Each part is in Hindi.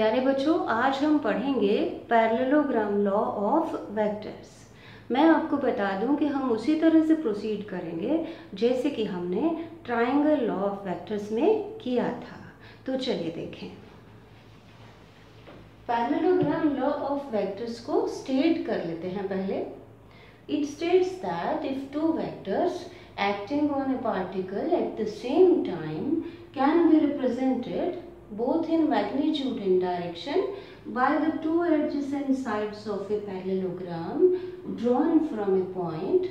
प्यारे बच्चों, आज हम पढ़ेंगे पैरेललोग्राम लॉ ऑफ़ वेक्टर्स मैं आपको बता दूँ कि हम उसी तरह से प्रोसीड करेंगे, जैसे कि हमने ट्रायंगल लॉ ऑफ़ वेक्टर्स में किया था। तो चलिए देखें। पैरेललोग्राम लॉ ऑफ़ वेक्टर्स को स्टेट कर लेते हैं पहले। It states that if two vectors acting on a particle at the same time can be represented both in magnitude and direction by the two adjacent sides of a parallelogram drawn from a point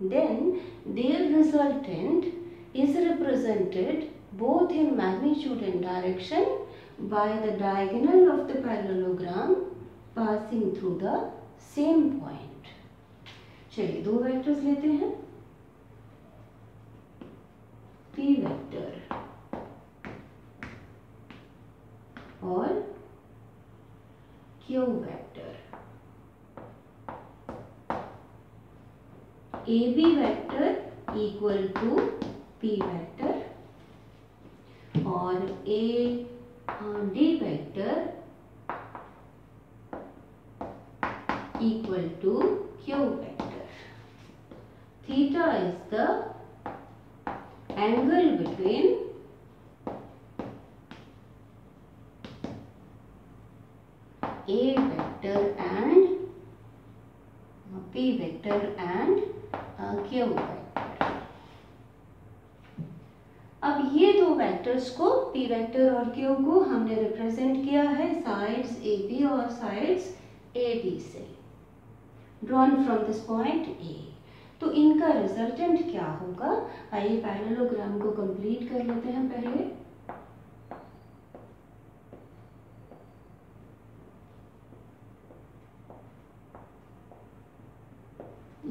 then their resultant is represented both in magnitude and direction by the diagonal of the parallelogram passing through the same point चलिए दो वेक्टर्स लेते हैं p वेक्टर और Q vector A B vector equal to P vector और A D vector equal to Q vector theta is the angle between p vector and uh, q vector. अब ये दो वेक्टर्स को p वेक्टर और q को हमने रिप्रेजेंट किया है साइड्स ए बी और साइड्स ए बी से। Drawn from this point A तो इनका रिजल्टेंट क्या होगा? आइए पैरेललोग्राम को कंप्लीट कर लेते हैं पहले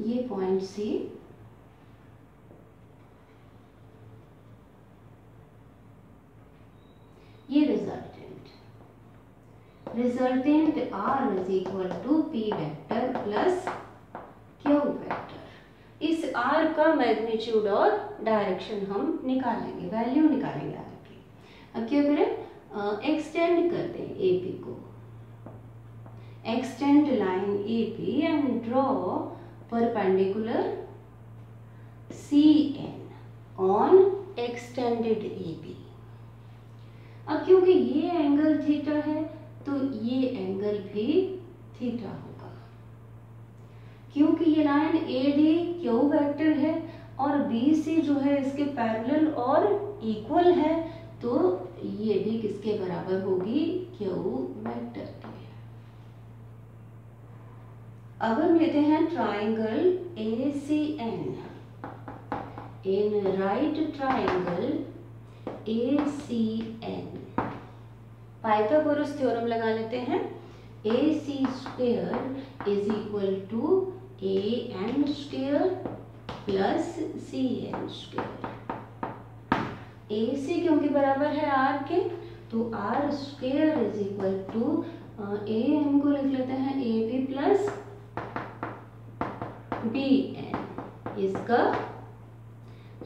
ये पॉइंट सी ये resultant resultant R is equal to P vector plus Q vector इस R का मैग्नीट्यूड और डायरेक्शन हम निकालेंगे वैल्यू निकालेंगे आर की. अब क्या करें? एक्सटेंड कर दें AP को. Extend line AP and draw perpendicular CN on extended AB अब क्योंकि ये एंगल थीटा है तो ये एंगल भी थीटा होगा। क्योंकि ये line A D Q vector है और बी सी जो है इसके पैरेलल और इक्वल है तो ये भी किसके बराबर होगी? क्यू वेक्टर अब हम लेते हैं triangle A C N in right triangle A C N Pythagoras theorem लगा लेते हैं। A C square is equal to A N square plus C N square A C क्योंकि बराबर है आर के? तो R square is equal to A N को लिख लेते हैं A B plus B N इसका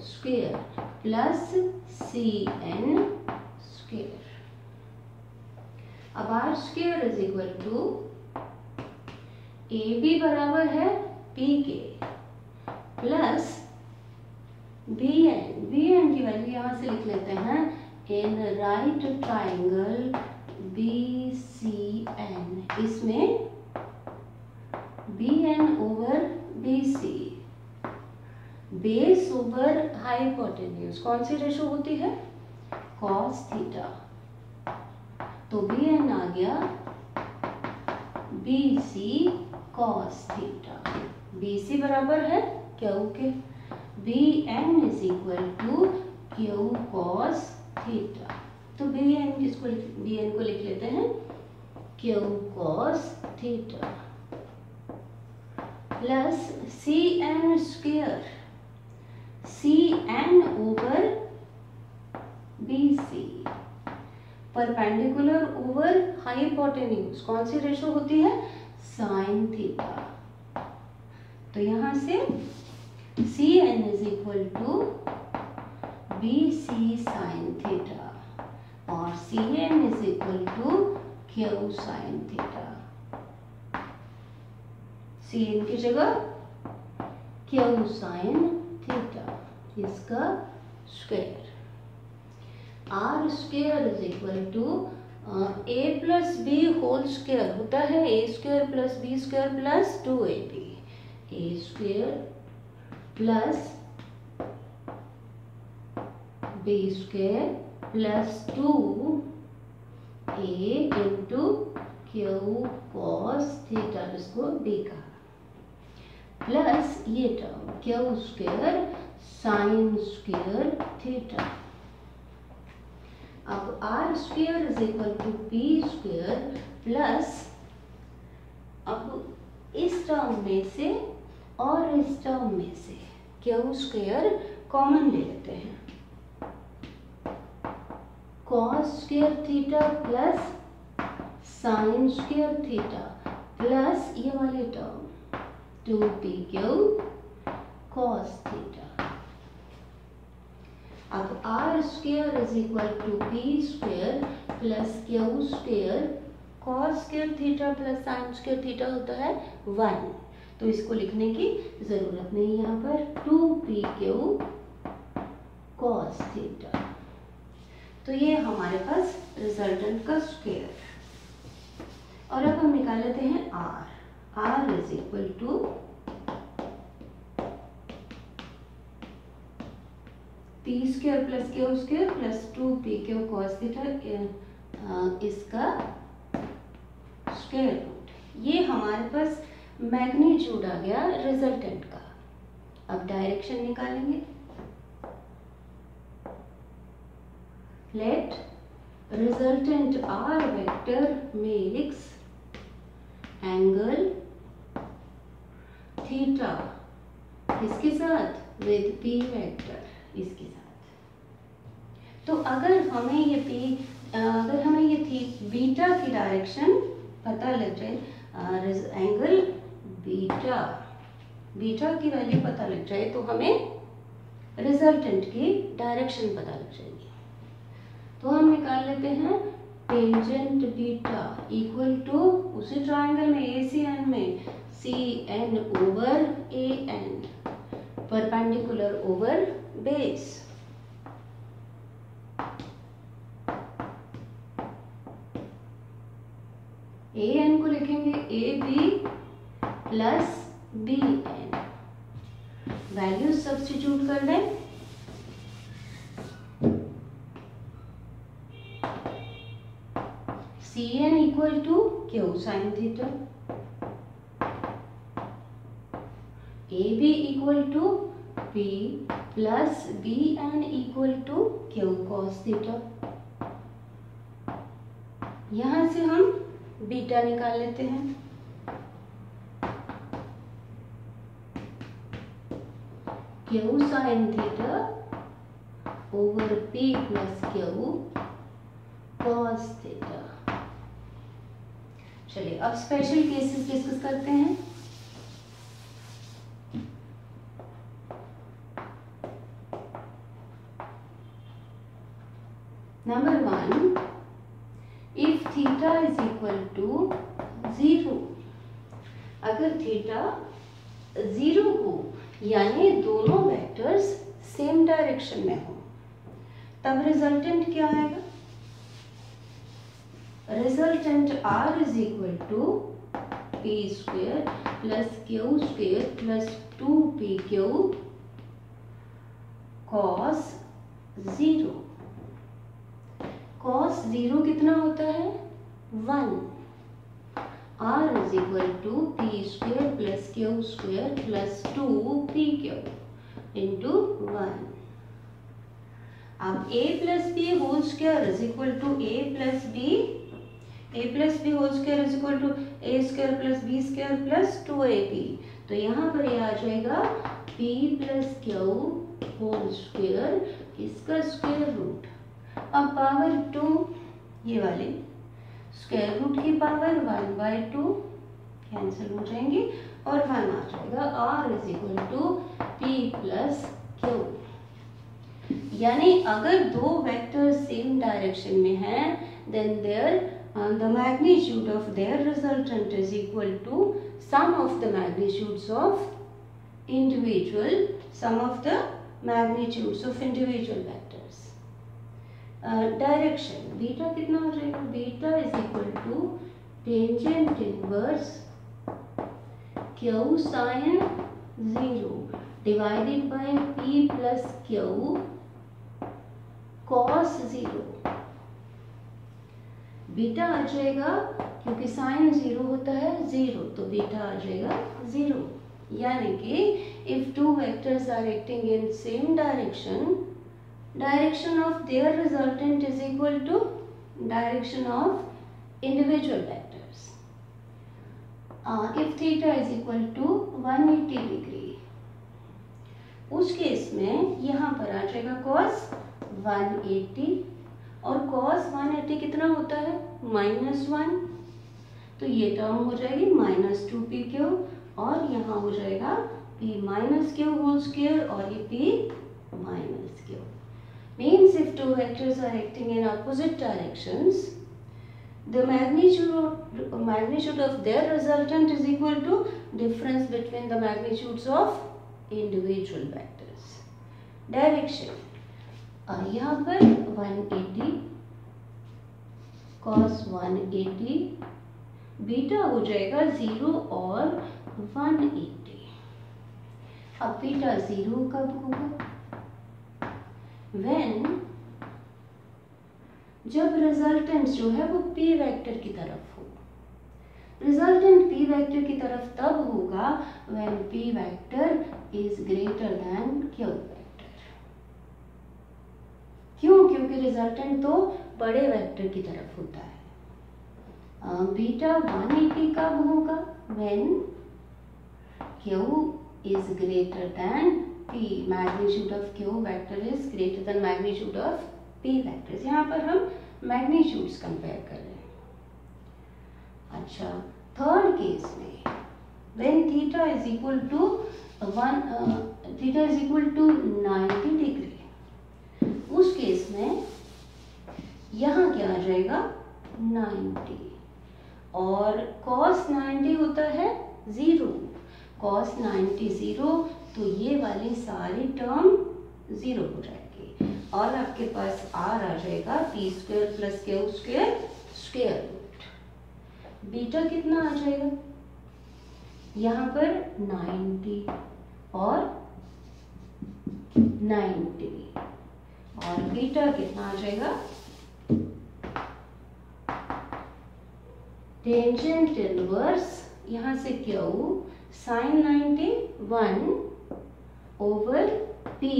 square plus C N square अब R square is equal to A B बराबर है पी के plus B N B N की वैल्यू यहाँ से लिख लेते हैं in right triangle B C N इसमें B N over C base over hypotenuse कौन सी रेशो होती है? कॉस थीटा तो बी एन आ गया. B C cos theta B C बराबर है क्यू के. B N is equal to Q cos theta तो बी एन इसको बी एन को लिख लेते हैं? Q cos theta plus C N square, C N over B C. Perpendicular over hypotenuse, कौन सी रेशो होती है? Sine theta. तो यहाँ से C N is equal to B C sine theta, और C N is equal to Q sine theta. C N की जगह क्यू साइन थीटा, इसका square. R square is equal to A plus B whole square, होता है A square plus B square plus two A B. A square plus B square plus two A into Q cos theta इसको बी का प्लस ये term Q square sine square theta अब R square is equal to P square plus अब इस टर्म में से और इस टर्म में से क्यू स्क्र कॉमन ले लेते हैं। Cos square theta plus sine square theta plus ये वाले term two P Q cos theta अब R square is equal to P square plus Q square cos square theta plus sine square theta होता है वन तो इसको लिखने की ज़रूरत नहीं यहाँ पर two P Q cos theta तो ये हमारे पास रिजल्टेंट का स्क्वेयर और अब हम निकाल लेते हैं R R is equal to P square plus Q square plus two P Q cos theta इसका स्क्वायर रूट ये हमारे पास मैग्नीट्यूड आ गया रिजल्टेंट का। अब डायरेक्शन निकालेंगे। Let resultant R vector makes angle theta इसके साथ? विद पी वेक्टर इसके साथ. तो अगर हमें ये पी अगर हमें ये थी बीटा की डायरेक्शन पता लग जाए एंगल बीटा बीटा की वैल्यू पता लग जाए तो हमें रिजल्टेंट की डायरेक्शन पता लग जाएगी. तो हम निकाल लेते हैं टेंजेंट बीटा इक्वल टू उसी ट्रायंगल में ए सी एन में C N over A N perpendicular over base A N को लिखेंगे A B plus B N value substitute कर दें C N equal to Q? Sine theta A B equal to P plus B N equal to Q cos theta यहाँ से हम बीटा निकाल लेते हैं। Q sine theta over P plus Q cos theta चलिए अब स्पेशल केसेस डिस्कस करते हैं Number one, if theta is equal to zero, अगर थीटा ज़ीरो हो यानी दोनों वेक्टर्स सेम डायरेक्शन में हो। तब रिजल्टेंट क्या आएगा? Resultant R is equal to P square plus Q square plus two P Q cos zero cos zero कितना होता है? One R is equal to P square plus Q square plus two P into one अब a plus B whole square is equal to A plus B A plus B whole square is equal to A square plus B square plus two A तो यहाँ पर ये आ जाएगा p plus Q whole square इसका स्क्वायर रूट अब पावर टू ये वाले स्क्वेयर रूट की power one by two cancel हो जाएँगी और वन आ जाएगा। R is equal to P plus Q यानी अगर दो वेक्टर सेम डायरेक्शन में हैं then there the magnitude of their resultant is equal to sum of the magnitudes of individual sum of the magnitudes of individual vector direction beta कितना हो जाएगा? Beta is equal to tangent inverse Q sine zero divided by P plus Q cos zero beta आ जाएगा क्योंकि साइन ज़ीरो होता है ज़ीरो तो बीटा आ जाएगा ज़ीरो यानी कि if two vectors are acting in same direction direction of their resultant is equal to direction of individual vectors if theta is equal to 180 degree उस केस में यहाँ पर आ जाएगा कॉस 180 और कॉस 180 कितना होता है? माइनस वन तो ये टर्म हो जाएगी माइनस टू पी क्यू और यहाँ हो जाएगा P minus Q whole square और ये P minus Q means if two vectors are acting in opposite directions the magnitude of, magnitude of their resultant is equal to difference between the magnitudes of individual vectors direction और यहाँ पर 180 cos 180 बीटा हो जाएगा ज़ीरो और 180 अब बीटा ज़ीरो कब होगा व्हेन जब रिजल्टेंट जो है वो पी वेक्टर की तरफ़ हो। रिजल्टेंट पी वेक्टर की तरफ़ तब होगा when P vector is greater than Q vector क्यों? क्योंकि रिजल्टेंट तो बड़े वेक्टर की तरफ़ होता है। बीटा वन एटी कब होगा? When Q is greater than P magnitude of Q vector is greater than magnitude of P vector यहाँ पर हम मैग्नीट्यूड्स कंपेयर कर रहे हैं। अच्छा थर्ड केस में, when theta is equal to one theta is equal to 90 degree उस केस में यहाँ क्या आ जाएगा? 90 और cos 90 होता है ज़ीरो cos 90 ज़ीरो तो ये वाले सारी टर्म ज़ीरो हो जाएगी। और आपके पास आर आ जाएगा T square plus Q square square root beta कितना आ जाएगा? यहाँ पर 90 और 90 और बीटा कितना आ जाएगा? टेंजेंट इनवर्स यहाँ से Q sine 90 one over P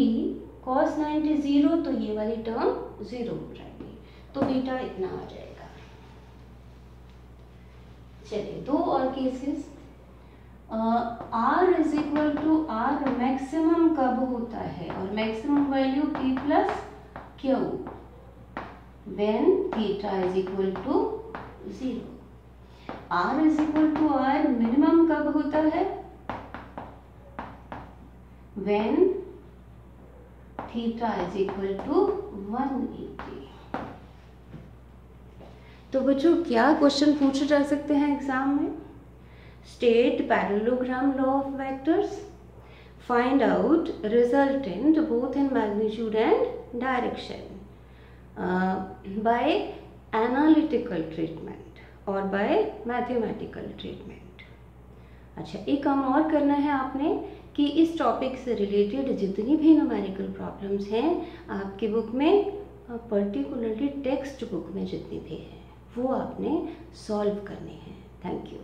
cos 90 zero तो ये वाली टर्म ज़ीरो हो जाएगी। तो बीटा इतना आ जाएगा। चलिए, दो और cases R is equal to R maximum कब होता है? और maximum value P plus Q? When theta is equal to zero R is equal to R minimum कब होता है? When theta is equal to 180 तो बच्चों, क्या क्वेश्चन पूछे जा सकते हैं एग्ज़ाम में? State parallelogram law of vectors find out resultant both in magnitude and direction by analytical treatment और बाय मैथमेटिकल ट्रीटमेंट अच्छा एक काम और करना है आपने कि इस टॉपिक से रिलेटेड जितनी भी नोमेरिकल प्रॉब्लम्स हैं, आपकी बुक में पर्टिकुलरली टेक्स्ट बुक में जितनी भी हैं, वो आपने सॉल्व करनी है. Thank you